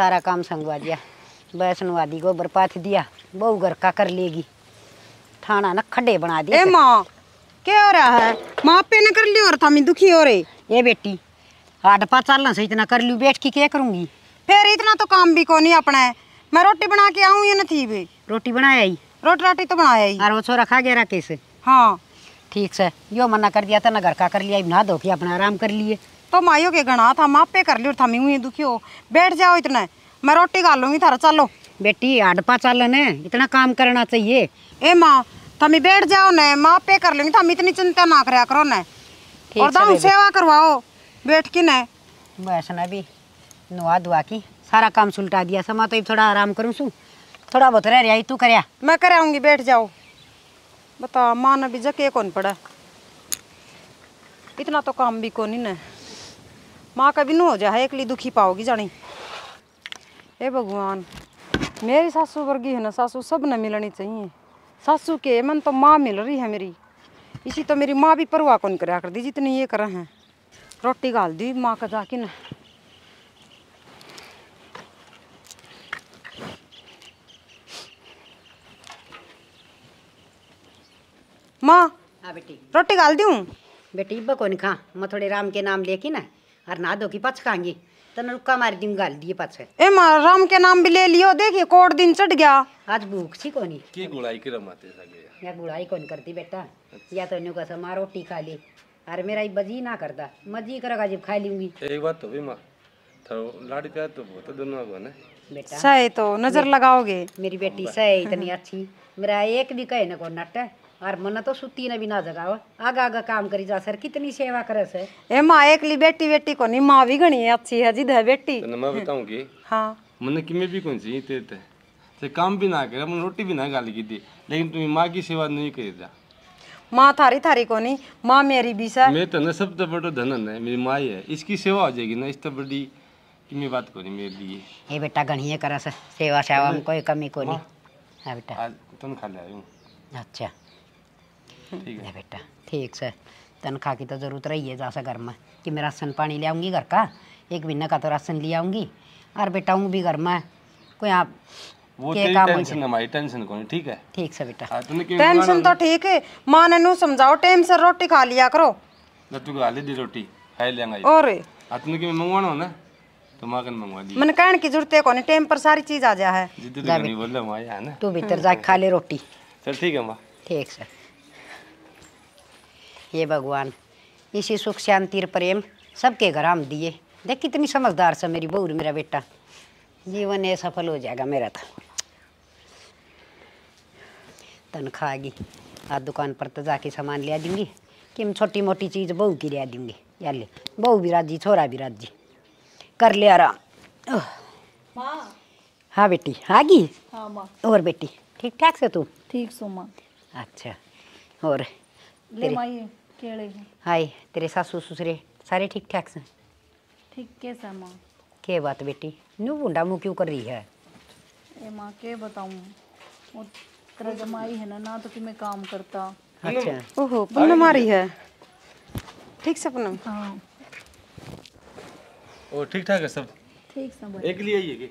सारा काम संगवा दिया। बैसनवा दी गोबर पाथ दिया बहू घर का कर लेगी। थाना न खड्डे बना दिए माँ क्या हो रहा है? माँ पे न कर ली और था मैं दुखी हो रही। ये बेटी हाड पा चलना से इतना कर लूँ बैठ के क्या करूँगी? फिर इतना तो काम भी को नहीं अपना है। मैं रोटी बना के आऊँ या नहीं भी? रोटी बनाया ही। रोटी राटी तो बनाया ही। और वो छोरा खा गया राकेश हाँ। ठीक से यो मना कर दिया था ना घर का कर लिया नहा धो के अपना आराम कर लिए। तो माइयों के गणा था माँ पे कर लियो था मैं दुखी हो। बैठ जाओ इतना मैं रोटी खा लूँगी थारा चलो। बेटी हाड पा चलन है इतना काम करना चाहिए। ए माँ थमी बैठ जाओ न माँ पे कर लूँगी थम इतनी चिंता ना करया करो न। और दाम सेवा करवाओ बैठ के न। बस ना भी नुआ दुआ की सारा काम सुलटा दिया समा तो थोड़ा आराम करूँ सू। थोड़ा बहुत रह रहा तू करया। मैं कर आऊँगी बैठ जाओ। बता माँ ने भी जके कौन पड़ा। इतना तो काम भी कौन न। माँ का भी न हो जाए एकली दुखी पाओगी जानी। हे भगवान मेरी सासू वर्गी है ना सासू सब न मिलनी चाहिए। सासू के मन तो माँ मिल रही है मेरी। इसी तो मेरी माँ भी परवाह कौन करा कर दी जितनी ये करे हैं। रोटी गाल दी माँ का जाके ना। माँ हाँ बेटी। रोटी गाल दूँ? बेटी नहीं खा? मैं थोड़े राम के नाम लेके ना। और ना दो की पच खाएँगी। तन रुक्का मार दी गाल दिए पच ए माँ राम के नाम भी ले लियो देखिए कोट दिन चढ़ गया। आज भूख सी कोनी। की गुड़ाई के रमाते सगे या गुड़ाई कौन करती बेटा? या तो न्यू कसम रोटी खा ली। अरे मेरा ये बजी ना करता। मजी करेगा जब खा लूँगी। एक बात तो भी माँ लाड़ी प्यार तो बहुत दोनों को ना। बेटा। सही तो नज़र लगाओगे। मेरी बेटी सही इतनी अच्छी। मेरा एक भी कहे न को नट और मन तो सुती न भी ना जगाओ। आगा आगा काम करी जा सर कितनी सेवा करे से ए माँ एकली बेटी बेटी को नहीं माँ भी है अच्छी है जिद है बेटी। तो मैं बताऊँ कि? हाँ। मैंने कि मैं भी कौन सी ते ते। ते काम भी ना करे मैंने रोटी भी ना गाली की थी लेकिन तुम्हें माँ की सेवा नहीं करी था माँ थारी थारी को नहीं माँ मेरी भी सर मैं तो ना सब तो बड़ा धनन है मेरी माँ ही है। इसकी सेवा हो जाएगी ना इस तो बड़ी कि मैं बात करी मेरे लिए। ये बेटा गणिए करे से। सेवा सेवा में कोई कमी को नहीं हाँ बेटा। तुम खा ले अच्छा। ठीक है। ले बेटा ठीक से। तनख्वाह की तो ज़रूरत रही है जैसा घर में। कि मैं राशन पानी ले आऊँगी घर का? एक महीने का तो राशन ले आऊँगी। और बेटा हूँ भी घर में। कोई आप वो तेरी टेंशन हमारी टेंशन कौन ठीक है? ठीक से बेटा। टेंशन तो ठीक है माँ ने समझाओ टाइम से रोटी खा लिया करो। ना तू गाली दी रोटी लेंगे और? मंगवाना हो ना तो माँ कन मंगवा दी। मन कहने की ज़रूरत है टाइम पर सारी चीज़ आ जा है। जिद्द तो नहीं बोल रहा माँ है ना? तू भीतर जाके खा ले रोटी। चल ठीक है माँ। ठीक से। ये भगवान इसी सुख शांति और प्रेम सबके घर हम दिए। देख कितनी समझदार से मेरी बहू मेरा बेटा। जीवन ये सफल हो जाएगा मेरा तो। तनख्वाह आ गई आज दुकान पर तो जाके सामान ले आ दूँगी कि हम छोटी मोटी चीज़ बहू की ले दूँगी यार ले बहू भी राज़ी छोरा भी राज़ी। कर ले आराम। हाँ बेटी आ गई? हाँ माँ। और बेटी ठीक ठाक से तू? ठीक सो माँ। अच्छा और ले हैं हाय तेरे सासू ससुरे सारे ठीक ठाक से ठीक कैसा माँ के बात बेटी न्यू बूंडा मुँह क्यों कर रही है ए माँ के बताऊँ वो तेरा जमाई है ना ना तो कि मैं काम करता अच्छा ओहो पूनम मारी है ठीक से पूनम हाँ ओ ठीक ठाक है सब ठीक सा भाई एक लिए ही है कि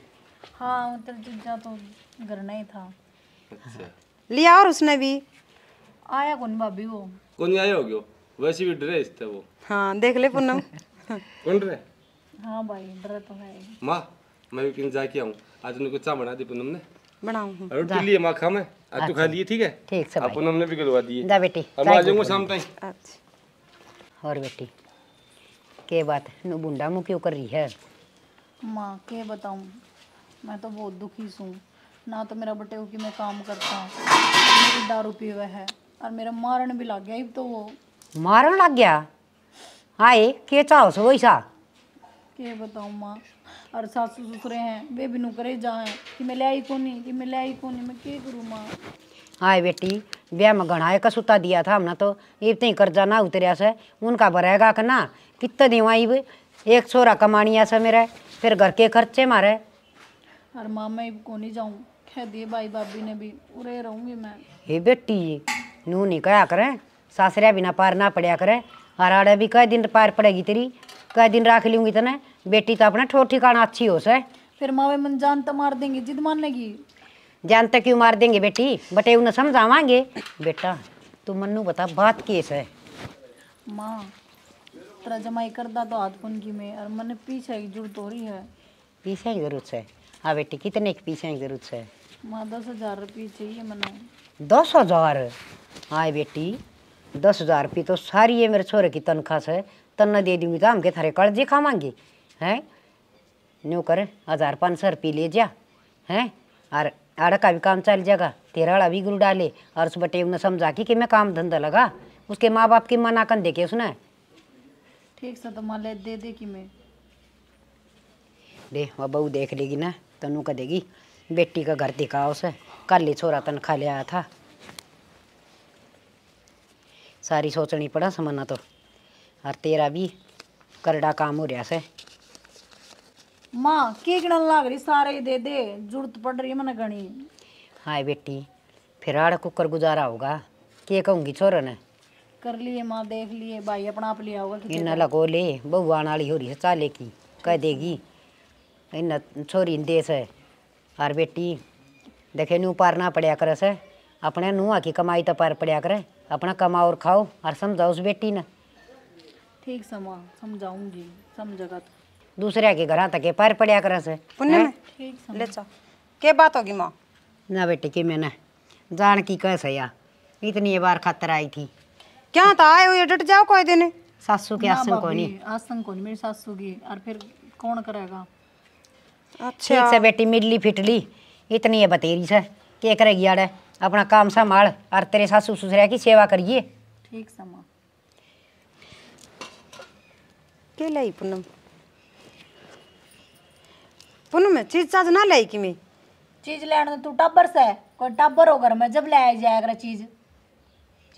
हाँ तेरा जीजा तो घर नहीं था अच्छा लिया और उसने भी आया कौन भाभी वो कौन आया हो गयो वैसे भी ड्रेस था वो। हाँ देख ले पूनम। कौन रे हाँ भाई डर तो है माँ मैं भी कहीं जाके आऊँ। आज उनको चाय बना दी पूनम ने। बनाऊँ रोटी लिए माँ खा मैं? आज तू खा लिए ठीक है? ठीक भाई। पूनम ने भी करवा दिए। जा बेटी अब आ जाऊँगा शाम तक। अच्छा। और बेटी के बात नु बूंडा मुँह क्यों कर रही है? माँ के बताऊँ? मैं तो बहुत दुखी हूँ। ना तो मेरा बटे कि मैं काम करता। मेरी दारू पी हुआ है। और मेरा मारन भी लग गया तो वो। मारन लग गया। हाय के चाहो सो वैसा? के बताऊँ माँ? और सासू ससुरे हैं वे भी नुकरे जाए कि मैं ले आई को नहीं कि मैं ले आई को नहीं मैं क्या करूँ माँ? हाय बेटी ब्याह में का सुता दिया था हमने तो। इतने कर्जा ना उतरिया से। उनका भरेगा कि ना? कितना दिवाई एक छोरा कमानिया से मेरे। फिर घर के खर्चे मारे। और माँ मैं को नहीं जाऊँ? कह दिए भाई भाभी ने भी उरे रहूँगी मैं। हे बेटी नू नहीं कहा करे। सासरिया बिना पार ना पड़या करे। और आड़े भी कई दिन पार पड़ेगी तेरी। कई दिन रख लूँगी तने। बेटी तो अपना ठोर ठिकाना अच्छी हो। से फिर मावे मन जान तो मार देंगे जिद मानेगी जानते क्यों मार देंगे बेटी? बटे उन्हें समझावांगे। बेटा तू मन्नू बता बात केस है? माँ तेरा जमाई करदा तो हाथ पुन की में और मन पीछे की ज़रूरत हो रही है। पीछे की ज़रूरत है हाँ बेटी कितने की पीछे की ज़रूरत है माँ दस हज़ार रुपये चाहिए मने दस हज़ार? हाँ बेटी दस हज़ार रुपये तो सारी है मेरे छोरे की तनख्वाह से तन्ना दे दूँगी तो हमके थारे कर्जे खावांगे हैं? न्यू कर हज़ार पाँच सौ रुपये ले जा हैं? और आड़ा का भी काम चल जाएगा तेरा आड़ा भी गुरु डाले और उस बटे उन्हें समझा कि, कि मैं काम धंधा लगा उसके माँ बाप की मना कर देखे उसने। ठीक से तो माँ ले दे दे कि मैं। दे वह बहू देख लेगी ना तनु का देगी बेटी का घर दिखा उसे कल ही छोरा तनखा ले आया था। सारी सोचनी पड़ा समझना तो। और तेरा भी करड़ा काम हो रहा से। माँ के गिनन लाग रही सारे दे दे? ज़रूरत पड़ रही है मने घनी हाय बेटी फिर आड़ कुकर गुजारा होगा। के कहूँगी छोरा ने कर लिए माँ देख लिए। भाई अपना आप लिया होगा इन लगो ले बहू आने वाली हो रही है चाले की। कह देगी इन छोरी देश है। और बेटी देखे नू पार ना पड़या करे से अपने नुआ की कमाई तो पार पड़या करे। अपना कमाओ और खाओ और समझाओ उस बेटी ने। ठीक से माँ समझाऊँगी समझेगा तो दूसरे के घर तक के पार पड़या करे से पुण्य में? ठीक ले चल। के बात होगी माँ? ना बेटी की मैंने? जान की कह सया इतनी बार खातर आई थी। क्या था आए हुए डट जाओ कोई दिन। सासू के आसन को नहीं आसन को नहीं मेरी सासू की और फिर कौन करेगा? अच्छा। ठीक से बेटी मिडली फिटली। इतनी है बतेरी से। के करेगी आड़े? अपना काम संभाल और तेरे सासू ससुरा की सेवा करिए। ठीक से माँ के लाई पूनम? पूनम में चीज़ चाज ना लाई कि मैं? चीज़ लेने तू टब्बर से कोई टब्बर हो घर में जब ले आई जाया करे चीज़।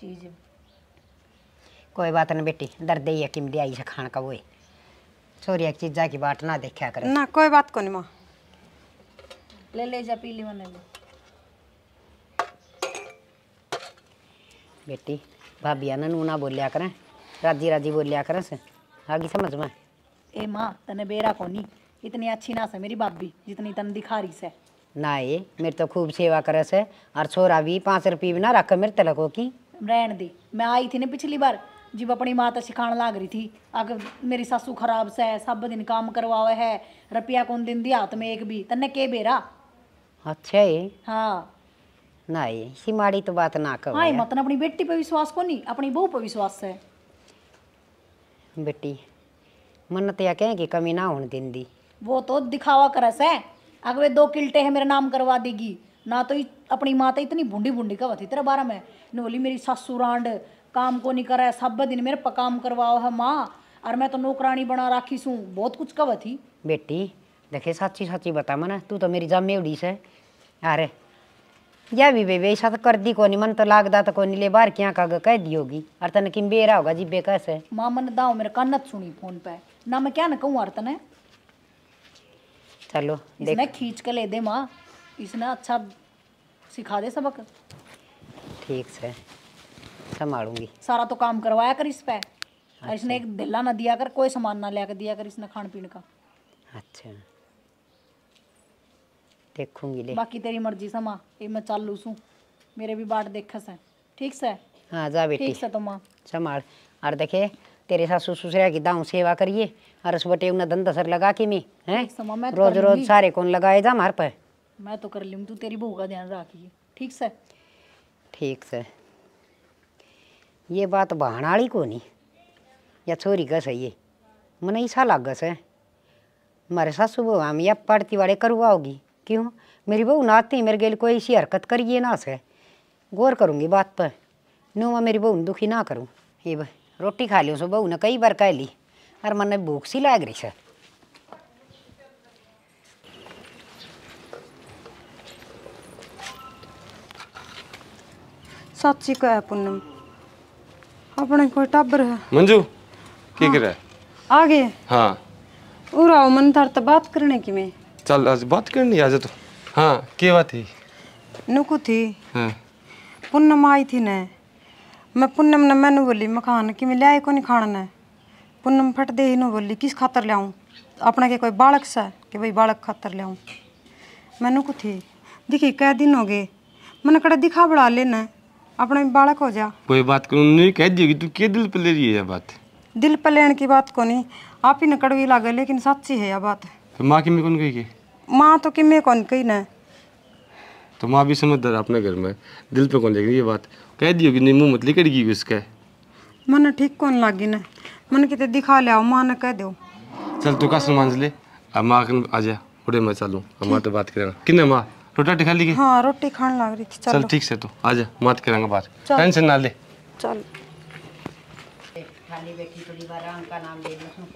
चीज़। कोई बात नहीं बेटी दर्द ही है कि मिली आई से खान का वो छोरी एक चीज़ की बाट ना देखा करे। ना कोई बात को नहीं माँ। ले ले जा पी ली मैंने भी बेटी आना नू ना बोलिया करें राज़ी राज़ी बोलिया करें से। आगे समझ में? ए माँ तने बेरा कोनी। इतनी अच्छी ना से मेरी भाभी जितनी तन दिखा रही से। ना ये मेरे तो खूब सेवा करे से और छोरा भी पाँच रुपये भी ना रख मेरे तलकों की। रहन दी मैं आई थी ना पिछली बार जब अपनी माता सिखाने लाग रही थी अगर मेरी सासू खराब से सब दिन काम करवावे है रुपया कौन दिन दिया हाथ में एक भी तन्ने के बेरा? अच्छा ये हाँ। तो बात ना कहो हाँ यार। मतलब अपनी बेटी पे विश्वास को नहीं अपनी बहू पे विश्वास है। बेटी मन तो या कहें कि कमी ना होने दिन दी वो तो दिखावा करस है अगर वे दो किल्टे है मेरा नाम करवा देगी। ना तो अपनी माता इतनी बुंडी बुंडी का थी तेरा बारह में। ने बोली मेरी सासू रांड काम को नहीं करे सब दिन मेरे पर काम करवाओ है माँ। और मैं तो नौकरानी बना राखी सू बहुत कुछ कव थी। बेटी देखे सच्ची सच्ची बता मना तू तो मेरी जमे उड़ी से अरे या भी बेबे ऐसा तो कर दी कोनी मन तो लागदा तो कोनी ले बार क्या काग कह दी होगी? और तने किम बेरा होगा जिब्बे कैसे? माँ मन दाओ मेरे कानत सुनी फ़ोन पे। ना मैं क्या न कहूँ और तने? चलो देख। इसने खींच के ले दे माँ। इसने अच्छा सिखा दे सबक। ठीक से संभालूँगी। सारा तो काम करवाया कर इस पे। और इसने एक दिल्ला ना दिया कर कोई सामान ना लेकर दिया कर इसने खान पीने का। अच्छा। देखूँगी ले। बाकी तेरी मर्ज़ी समा ये मैं चालू सू। मेरे भी बाट देख से। ठीक से? हाँ जा बेटी। ठीक से तो माँ। संभाल और देखे तेरे सासू ससुरा की दाऊ सेवा करिए और उस बटे उन्हें धंधा सर लगा के मैं हैं? समा मैं तो रोज रोज सारे कौन लगाए जा मार पे मैं तो कर लूँ तू तेरी बहू का ध्यान रखिए ठीक से? ठीक से। ये बात बहाना वाली को नहीं या छोरी का सही है मन ऐसा लाग से हमारे सासू बहू हम या पड़ती वाले करवाओगी क्यों? मेरी बहू नाती मेरे गेल कोई ऐसी हरकत करिए ना से। गौर करूँगी बात पर। न्यू मैं मेरी बहू ने दुखी ना करूँ। ये रोटी खा लियो सो बहू ने कई बार कह ली। और मन भूख सी लाग रही से सच्ची का है पूनम अपने कोई टब्बर है। मंजू क्या कर? रहा है आ गए? हाँ। उराओ मन थार तो बात करने की मैं। चल आज बात करनी आज तो। हाँ क्या बात है? नुकू थी। हाँ। पूनम आई थी ने। मैं पूनम ने मैंने बोली मैं खाना कि मैं ले आई को नहीं खाना ने? पूनम फट दे ही नु बोली किस खातर ले आऊँ अपना के कोई बालक सा कि भाई बालक खातर ले मैनू कुथे देखी कै दिन हो गए? मैंने कड़ा दिखा बढ़ा लेना है, अपना भी बालक हो जा। कोई बात करूँ नहीं कह दिएगी तू के दिल पे ले रही है ये बात? दिल पर लेने की बात को नहीं। आप ही ने कड़वी लागे लेकिन सच्ची है यह बात। फिर माँ की कौन कही के? माँ तो कि मैं कौन कही ना। तो माँ भी समझदार अपने घर में दिल पे कौन लेगी ये बात? कह दियो कि नहीं मुँह मत लिकड़गी उसका। मन ठीक कौन लागी ना। मन किते दिखा ले आओ माँ ने कह दो। चल तू का सामान ले। अब माँ के आ जा उड़े मैं चलूँ। अब माँ तो बात करेंगे। किन्ने माँ? रोटा टिका ली के? हाँ रोटी खाने लग रही थी चल। ठीक से तू आ जा बात करेंगे बात टेंशन ना ले। चल। खाली बैठी थोड़ी बार राम का नाम ले लूँ।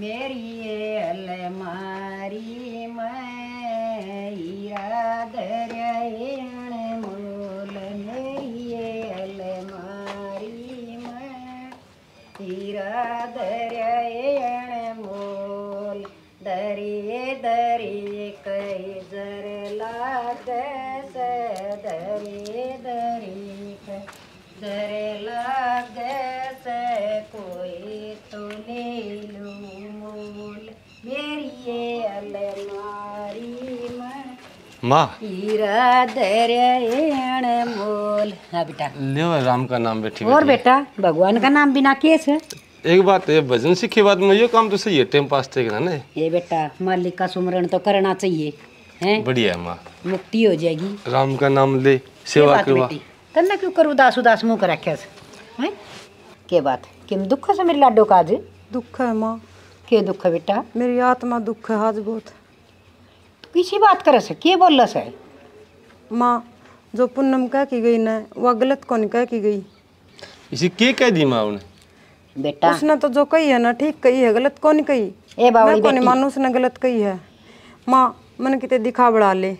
मेरी अलमारी में हीरा दरियाण मोल मेरी अलमारी में हीरा दरियाण मोल दरिए दरिए कई जर लाग दरिए दरिए जर लाग कोई तो ले लूँ। मेरी ये अलमारी में माँ हीरा दरियाण मोल हाँ बेटा ले राम का नाम बैठी और बेटा भगवान का नाम बिना केस है एक बात है भजन सीखे बाद में ये काम तो सही है टाइम पास थे ना ये बेटा मालिक का सुमरण तो करना चाहिए हैं? बढ़िया है माँ। मुक्ति हो जाएगी। राम का नाम ले सेवा करवा। बेटी। तन्ना क्यों करूँ दास उदास मुँह कर रखे हैं? के बात किम दुख से मेरे लाडो का आज? दुख है माँ। के दुख है बेटा? मेरी आत्मा दुख है आज बहुत। किसी बात करे से के बोल से माँ जो पूनम कह की गई ना वह गलत कौन कह की गई? इसे के कह दी माँ उन्हें? बेटा। उसने तो जो कही है ना ठीक कही है गलत कौन कही? ए बावली मैं कौन मानू उसने गलत कही है? माँ मन किते दिखा बढ़ा ले।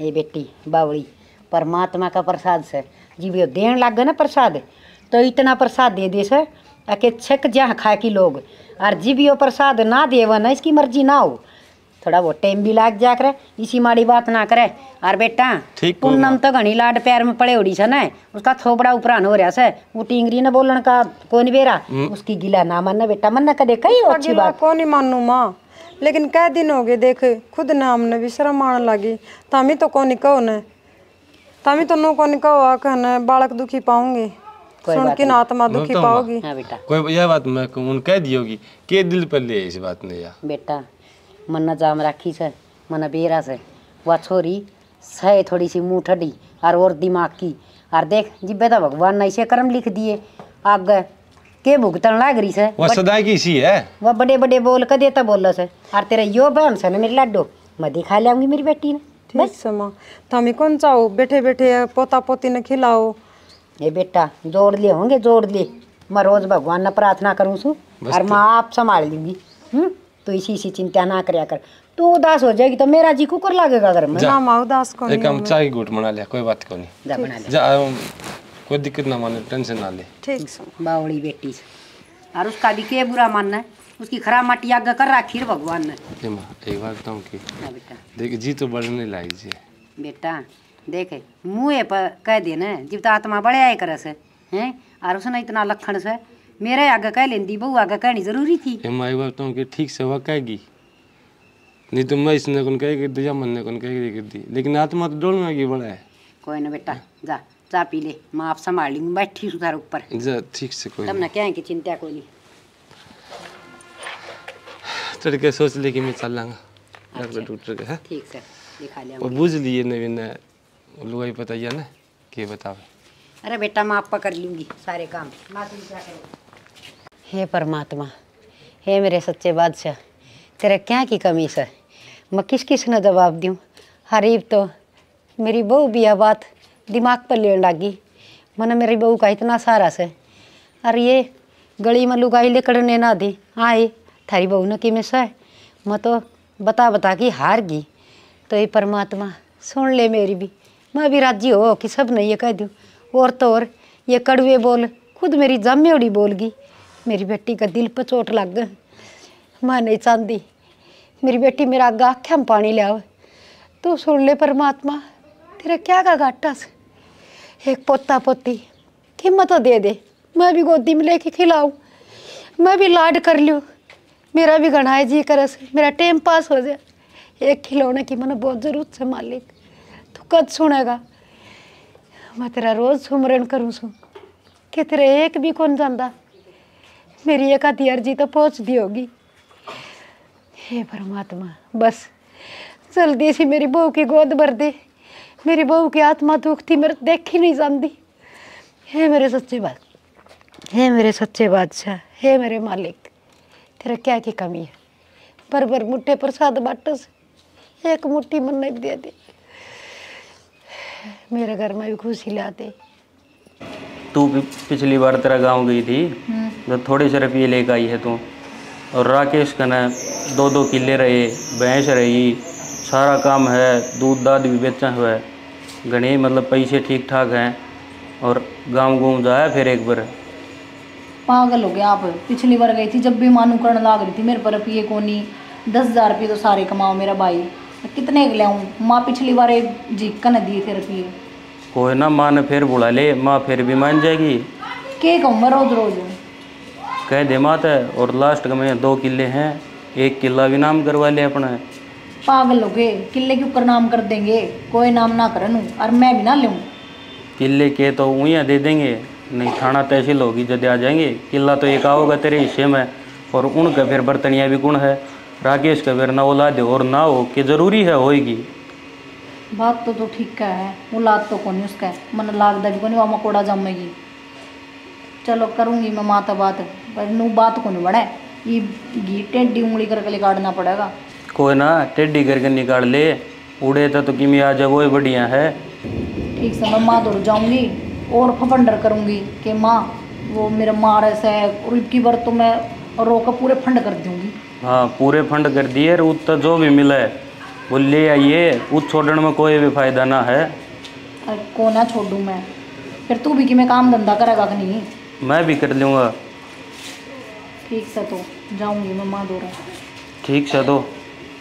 ए बेटी बावड़ी परमात्मा का प्रसाद से जी देन लाग गए ना प्रसाद तो इतना प्रसाद दे दे से आके छक जहाँ खाए की लोग। और जीव यो प्रसाद ना देव ना इसकी मर्ज़ी ना हो। थोड़ा बहुत टाइम भी लाग जा करे इसी माड़ी बात ना करे। और बेटा ठीक पूनम तो घनी लाड पैर में पड़े उड़ी से ना उसका थोपड़ा उपरान हो रहा से वो टिंगरी ने बोलन का कौन बेरा उसकी गिला ना मानना बेटा मन कदे कही अच्छी बात। कौन ही मानू माँ? लेकिन कै दिन हो गए देख खुद नाम ने भी शर्म आने लगी। तमी तो कौन कहो न तामी तो नो कौन कहो आ कहना बालक दुखी पाऊँगे। सुन की ना आत्मा दुखी पाओगी। हाँ बेटा। कोई यह बात मैं कहूँ कह दी होगी के दिल पर ले इस बात ने या? बेटा मन जाम राखी से मन बेरा से वह छोरी सह थोड़ी सी मुँह ठडी और और दिमाग की। और देख जिब्बे तो भगवान ने ऐसे कर्म लिख दिए। आगे के भुगतन लाग रही से वह सदा की इसी है। वह बड़े बड़े बोल के देता बोल से और तेरा यो बहन से ना मेरी लाडो मैं दिखा लाऊँगी मेरी बेटी ने। ठीक से माँ। तामी कौन चाहो? बैठे बैठे पोता पोती ने खिलाओ। ये बेटा जोड़ ले होंगे जोड़ ले मैं रोज भगवान ने प्रार्थना करूँ सु और माँ आप संभाल लूँगी हम्म? तो इसी इसी चिंता ना करया कर। तू उदास हो जाएगी तो मेरा जी कुकर लगेगा घर में ना माँ उदास कौन एक हम चाय की घूट बना लिया कोई बात को नहीं जा बना ले जा कोई दिक्कत ना माने टेंशन ना ले। ठीक से। बावड़ी बेटी और उसका भी के बुरा मानना है? उसकी खराब मट्टी आगे कर रखी है भगवान ने। एक बात बताऊँ कि हाँ देख जी तो बढ़ने लायक जी बेटा देखे मुँह पर कह दे न जब तो आत्मा बड़े आए करे से हैं? और उसने इतना लखन से मेरे आगे कह लेंदी बहू आगे कहनी ज़रूरी थी। ये माँ एक बात ठीक से वह कहेगी। नहीं तो मैं इसने कौन कहेगी तो या मन ने कौन कहेगी कर दी लेकिन आत्मा तो डोल में बड़ा है। कोई ना बेटा जा जा पी ले माँ आप संभाल लेंगी बैठी सुधार ऊपर। जा ठीक से कोई तब ना क्या है कि चिंता कोई नहीं। के सोच ले कि मैं चल लांगा। डॉक्टर डॉक्टर के है ठीक से दिखा लिया और बुझ लिए नवीन पता ही है ना के बतावे अरे बेटा मैं आप पकड़ लूँगी सारे काम। माँ तुम क्या करो हे परमात्मा हे मेरे सच्चे बादशाह तेरे क्या की कमी से? मैं किस किस ने जवाब दूँ? हरीब तो मेरी बहू भी यह बात दिमाग पर लेने लगी। मैंने मेरी बहू का इतना सारा से। अरे ये गली में लुगाई लेकर ना दी। आए थारी बहू ने कि में से? मैं तो बता बता के हार गई। तो ये परमात्मा सुन ले मेरी भी। मैं भी राज़ी हो कि सबने ये कह दूँ और तो और, ये कड़वे बोल, खुद मेरी जमेड़ी बोल गई मेरी बेटी का दिल पर चोट लग। गई मैं नहीं चाहती मेरी बेटी मेरा आगे आख्या में पानी लिया तू सुन ले परमात्मा, तेरा क्या का घाटा से? एक पोता पोती कीमत तो दे दे। मैं भी गोदी में लेके खिलाऊं। मैं भी लाड कर लूँ मेरा भी है जी करस मेरा टाइम पास हो जाए। एक खिलौने की मैंने बहुत ज़रूरत है मालिक। कद सुनेगा मैं तेरा रोज सुमरन करूँ सु कि तेरे एक भी कौन जानता मेरी एक आधी अर्जी तो पहुँच दी होगी हे परमात्मा बस जल्दी से मेरी बहू की गोद भर दे मेरी बहू की आत्मा दुखती मेरे देखी नहीं जानती हे मेरे सच्चे बात हे मेरे सच्चे बादशाह हे मेरे मालिक तेरा क्या की कमी है पर पर मुट्ठे प्रसाद बाटस एक मुट्ठी मन दे दे मेरे घर में भी खुशी लाते। तू पिछली बार तेरा गाँव गई थी जब थोड़े से रुपये लेकर आई है तू। और राकेश का ना दो दो किले रहे भैंस रही सारा काम है दूध दाद भी बेचा हुआ है। घने मतलब पैसे ठीक ठाक हैं और गाँव घूम जाया फिर एक बार। पागल हो गया आप। पिछली बार गई थी जब भी मानू करने लाग रही थी मेरे पर रुपये को नहीं दस हज़ार रुपये तो सारे कमाओ मेरा भाई। कितने के लाऊं माँ पिछली बार एक जीका न दिए थे रुपये कोई ना माँ ने फिर बुला ले माँ फिर भी मान जाएगी। के कहूँ मैं रोज रोज? कह दे मात है और लास्ट का में दो किले हैं एक किला भी नाम करवा ले अपना। पागल हो गए किले के ऊपर नाम कर देंगे कोई नाम ना करन और मैं भी ना लूँ। किले के तो उइयाँ दे देंगे नहीं थाना तहसील होगी जब आ जाएँगे। किला तो एक आओगा तेरे हिस्से में और उनका फिर बर्तनिया भी गुण है। राकेश का फिर ना औलाद हो और ना हो कि ज़रूरी है होएगी। बात तो तो ठीक का है औलाद तो कौन उसका? है मन लागदा भी कौन वहाँ मकोड़ा जमेगी चलो करूँगी मैं माता बात पर नू बात को नहीं बढ़े ये घी टेढ़ी उंगली करके ले काटना पड़ेगा। कोई ना टेढ़ी करके निकाल ले। उड़े तो, तो किमी आ वो ही बढ़िया है। ठीक से मैं माँ दूर जाऊँगी और फफंडर करूँगी कि माँ वो मेरा माँ ऐसा है और इनकी बार तो मैं रोका पूरे फंड कर दूँगी। हाँ पूरे फंड कर दिए और उत्तर जो भी मिला है वो ले आइए। उस छोड़ने में कोई भी फ़ायदा ना है। और को ना छोड़ू मैं? फिर तू भी कि मैं काम धंधा करेगा कि नहीं? मैं भी कर लूँगा। ठीक से तो जाऊँगी मैं माँ दूर। ठीक से तो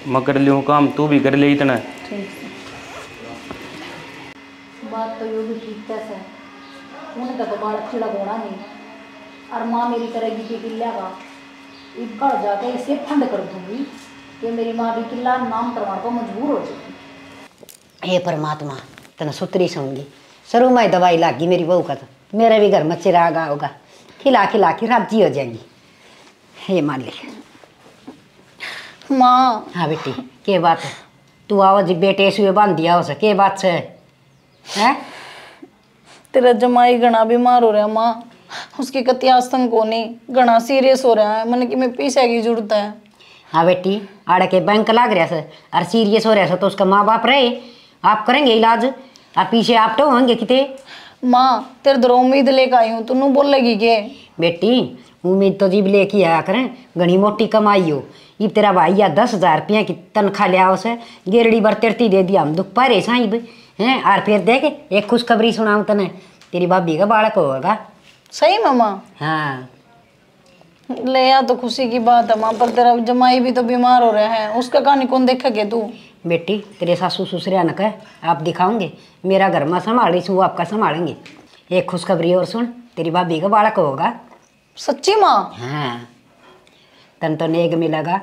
मैं कर लूँ काम तू भी कर ले इतना। ठीक बात तो यो भी ठीक कैसे उनका तो बाल चिड़ा घोड़ा नहीं। और माँ मेरी करेगी कि किला का एक घर जाके इसे फंड कर दूँगी कि मेरी माँ भी किला नाम करवाने को मजबूर हो जाएगी। हे परमात्मा तना सुतरी सूँगी शुरू में दवाई लागी मेरी बहू का तो। मेरे भी घर में चिरागा होगा खिला खिला के राज़ी हो जाएँगी। हे मालिक माँ। हाँ बेटी के बात है? तू आओ जी बेटे सुए बाँध दिया हो के बात से? है? तेरा जमाई घना बीमार हो रहा माँ। उसकी कत्यास्तन को नहीं घना सीरियस हो रहा है मन की में पैसे की ज़रूरत है। हाँ बेटी आड़े के बैंक लाग रहा से और सीरियस हो रहा से तो उसका माँ बाप रहे आप करेंगे इलाज? आप पीछे आप तो होंगे किते माँ तेरे दर उम्मीद लेकर आई हूँ तू बोलेगी के? बेटी उम्मीद तो जीव लेके आया करें घनी मोटी कमाई हो। ये तेरा भाई या दस हज़ार रुपया की तनख्वाह लिया उसे गेरड़ी बर तिरती दे दिया हम दुख पारे साहिब हैं? और फिर देख एक खुशखबरी सुनाऊं तने तेरी भाभी का बालक होगा। सही मामा? हाँ। ले या तो खुशी की बात है माँ पर तेरा जमाई भी तो बीमार हो रहा है। उसका कहानी कौन देखेगे तू? बेटी तेरे सासू ससुरिया न कह आप दिखाओगे। मेरा घर में संभाल रही वो आपका संभालेंगे। एक खुशखबरी और सुन तेरी भाभी का बालक होगा। सच्ची माँ? हाँ। तन तो नेग मिलेगा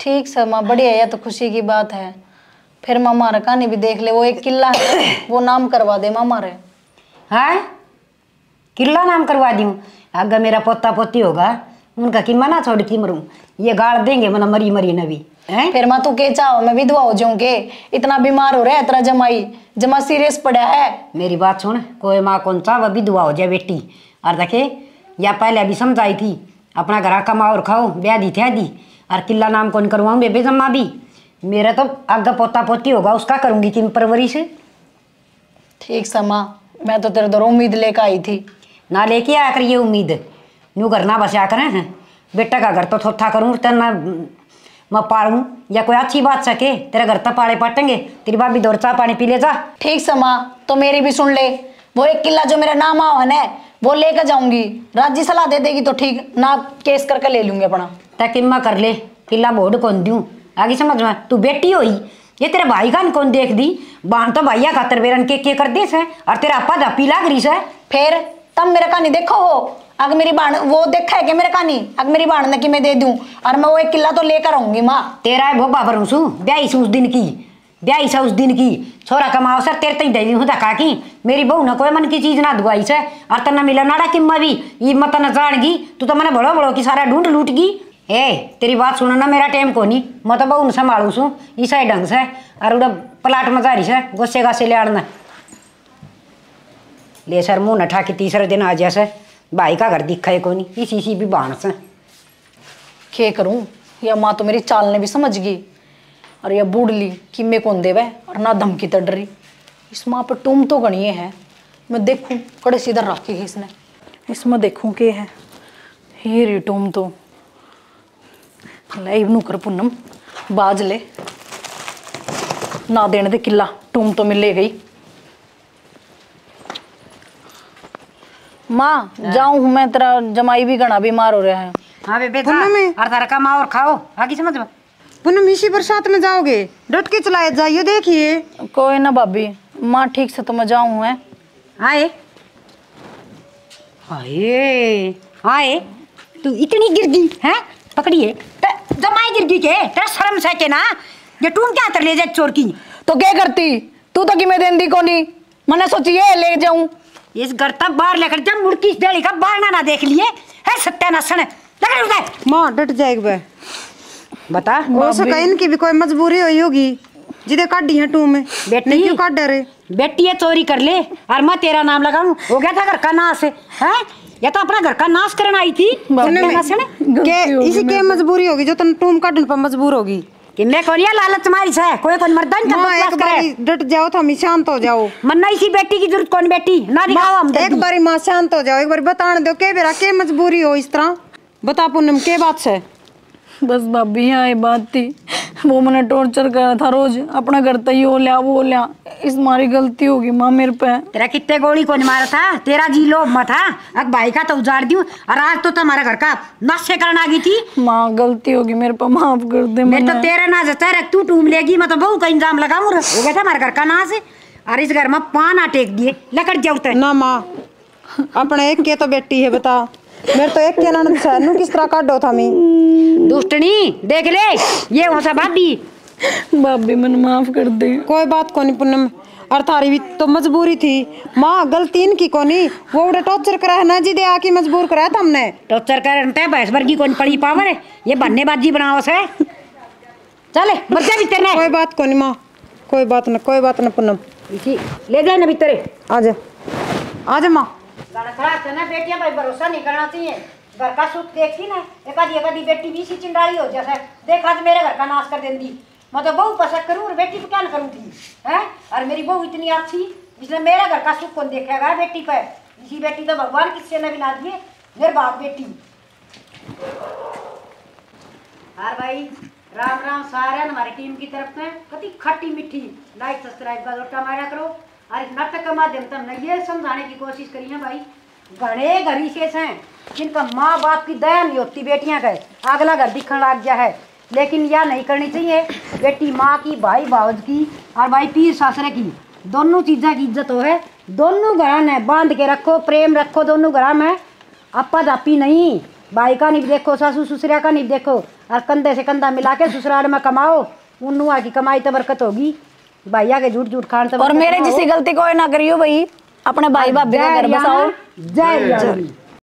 ठीक से माँ बढ़िया है तो खुशी की बात है। फिर मामा हमारा कहानी भी देख ले वो एक किला है वो नाम करवा दे मामा हमारे हाँ? किला नाम करवा दूँ अगर मेरा पोता पोती होगा उनका कि मना छोड़ की मरूं? ये गाड़ देंगे मना मरी मरी नबी हैं? फिर माँ तू के चाहो मैं विधवा हो जाऊँ के इतना बीमार हो रहा है इतना जमाई जमा सीरियस पड़ा है। मेरी बात सुन कोई माँ कौन वह विधवा हो जाए बेटी। और देखे या पहले अभी समझाई थी अपना घर कमाओ और खाओ ब्याह दी थे दी और किला नाम कौन करवाऊँ बेबे जम्मा भी? मेरा तो आगे पोता पोती होगा उसका करूँगी कि परवरिश ठीक से माँ तो तेरे दर उम्मीद लेकर आई थी। ना लेके आया कर ये उम्मीद। न्यू घर ना बचा करें। हैं बेटा का घर तो थोथा करूँ तो ना मैं पालूँ या कोई अच्छी बात सके तेरा घर तो पाले पाटेंगे। तेरी भाभी दौड़ चाह पानी पी ले जा। ठीक से माँ तो मेरी भी सुन ले। वो एक किला जो मेरा नाम आवन है वो लेकर जाऊँगी। राज्य सलाह दे देगी तो ठीक ना केस करके ले लूँगी अपना। ताकि मैं कर ले किला बोर्ड कौन दूँ? आगे समझ में तू बेटी होई ये तेरे भाई का कौन देख दी बान तो भैया खातर बेरन के के कर दे से और तेरा अपा धापी लाग रही से। फिर तब मेरे कहानी देखो हो? अगर मेरी बाण वो देखा है कि मेरे कहानी अगर मेरी बाण ने कि मैं दे दूँ? और मैं वो एक किला तो लेकर आऊँगी माँ। तेरा है भोबा पर सू ब्याई उस दिन की। ब्याई सा उस दिन की। छोरा कमाओ सर तेरे तई दे दी हूँ धक्का की। मेरी बहू ने कोई मन की चीज़ ना दुआई से। और तना मिला नाड़ा कि मैं भी। ये मत न जाड़गी तू तो मैंने बड़ो बड़ो की सारा ढूंढ लूट गई ए तेरी बात सुनो ना मेरा टाइम को नहीं मैं तो बहू संभालू सू ईसा ढंग से और उड़ा प्लाट में जारी से गोसे गासे ले आड़ना ले सर मुँह नठा के तीसरे दिन आ जैसे भाई का घर दिखा है को नहीं इसी इसी भी बाण से के करूँ या माँ तो मेरी चाल ने भी समझ गई और यह बूढ़ली कि मैं कौन देवे और ना धमकी तड़ रही इस माँ पर टूम तो गणिए है मैं देखूँ कड़े सीधा रखी है इसने इसमें देखूँ के है ये री टूम तो ले इबनू कर पुनम बाज ले ना देने दे किला टूम तो मिले गई माँ जाऊँ हूँ मैं तेरा जमाई भी घना बीमार हो रहा है हाँ बेबे पुन्ना में? और तारा कमाओ और खाओ आगे समझ में पुनम इसी बरसात में जाओगे डट के चलाए जाइए देखिए कोई ना भाभी माँ ठीक से तो मैं जाऊँ है आए आए आए तू इतनी गिर गई हैं पकड़िए ते- जमाई गिर गई के तेरा शर्म से के ना ये टूम क्या कर ले जाए चोर की। तो क्या करती? तू तो कि मैं देंदी को नहीं मैंने सोची ये ले जाऊँ। इस घर तक बाहर लेकर जब मुड़की डेली का बाहर ना ना देख लिए। है सत्यानाशन? लेकर उठे माँ डट जाएगी वह बता हो सका इनकी भी कोई मजबूरी हुई होगी? जिदे काटी है टू में। बेटी। क्यों काट डरे? बेटी ये चोरी कर ले। और मैं तेरा नाम लगाऊँ? हो गया था घर का नाश है? ये तो अपना घर का नाश करने आई थी? के इसी के मजबूरी होगी जो तुम टूम काटने पर मजबूर होगी। कि मैं कौन ये लालच मारी से? कोई कौन मर्द नहीं माँ एक करे। बारी डट जाओ तो हम शांत हो जाओ। मन्ना इसी बेटी की ज़रूरत कौन बेटी? ना दिखाओ हम एक बारी माँ शांत हो जाओ एक बार बताने दो के बेरा के मजबूरी हो इस तरह? बता पूनम के बात से? बस भाभी यहाँ ये बात थी। वो मैंने टॉर्चर करा था रोज। अपना घर तय हो लिया वो लिया इस मारी गलती होगी माँ मेरे पे। तेरा कितने गोली को मारा था? तेरा जी लोभ मत था अब भाई का तो उजाड़ दियो। और आज तो तुम्हारा घर का नशे करने आ गई थी। माँ गलती होगी मेरे पे माफ़ कर दे मैं तो तेरे ना जता रख तू टूम लेगी मैं तो बहू का इंजाम लगाऊँ। हो गया था हमारे घर का नाश और इस घर में पाना टेक दिए लकड़ जाऊते ना माँ अपने एक के तो बेटी है बता। मेरे तो एक के ननद से नु किस तरह काटो था मी दुष्टनी देख ले ये हो सा भाभी। भाभी मैंने माफ़ कर दे। कोई बात को नहीं पूनम और थारी भी तो मजबूरी थी। माँ गलती इनकी को नहीं। वो उड़े टॉर्चर करा है ना जिदे आके मजबूर कराया था हमने। टॉर्चर करते भैंस वर्गी कौन पड़ी पावर है। ये बन्नेबाजी बनाओ से चले मर जा भीतर कोई बात को नहीं माँ। कोई बात ना कोई बात ना पूनम ले जाए ना भीतर। आजा आजा माँ। ना बेटियाँ भाई भरोसा नहीं करना चाहिए। घर का सुख देखती ना एक आधी एक आधी बेटी भी इसी चिंडाली हो, जैसे देख आज मेरे घर का नाश कर देंगी। मैं तो बहू पसंद करूँ और बेटी को क्या करूँ थी, है? और मेरी बहू इतनी अच्छी इसने मेरा घर का सुख कौन देखेगा बेटी पर इसी बेटी तो भगवान किससे न बिना दिए बाप बेटी। हार भाई, राम राम, सारे हमारी टीम की तरफ़ से कति खट्टी मीठी लाइक सब्सक्राइब का लोटा मारा करो। और इस नाटक के माध्यम से हमने ये समझाने की कोशिश करी है भाई। घने घर ऐसे हैं जिनका माँ बाप की दया नहीं होती बेटियाँ का अगला घर दिखने लग गया है, लेकिन यह नहीं करनी चाहिए। बेटी माँ की, भाई भावज की और भाई पीर सासरे की। दोनों चीज़ों की इज़्ज़त हो है। दोनों घर में बाँध के रखो, प्रेम रखो, दोनों घर में अपा जापी नहीं। भाई का नहीं देखो, सासू ससुरिया का नहीं देखो। और कंधे से कंधा मिला के ससुराल में कमाओ। उन की कमाई तो बरकत होगी। भैया के झूठ झूठ खान सब और मेरे जिसी गलती कोई ना करियो भाई। अपने भाई भाभी का जय घर बसाओ। जय